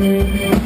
Mm-hmm.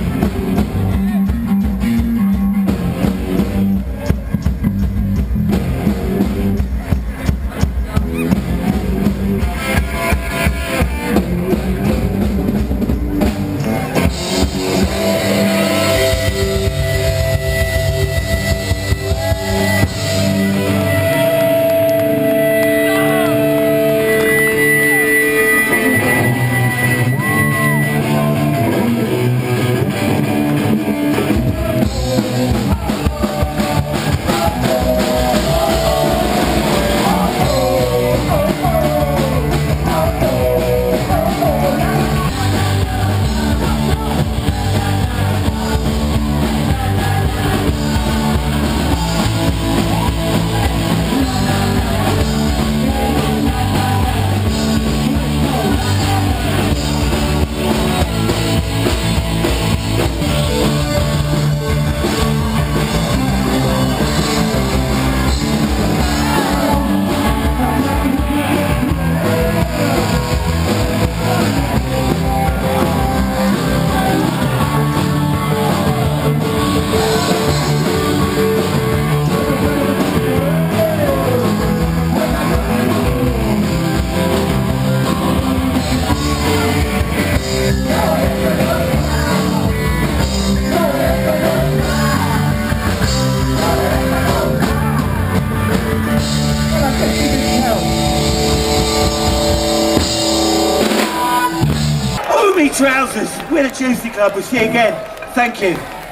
Trousers. We're the Tuesday Club. We'll see you again. Thank you.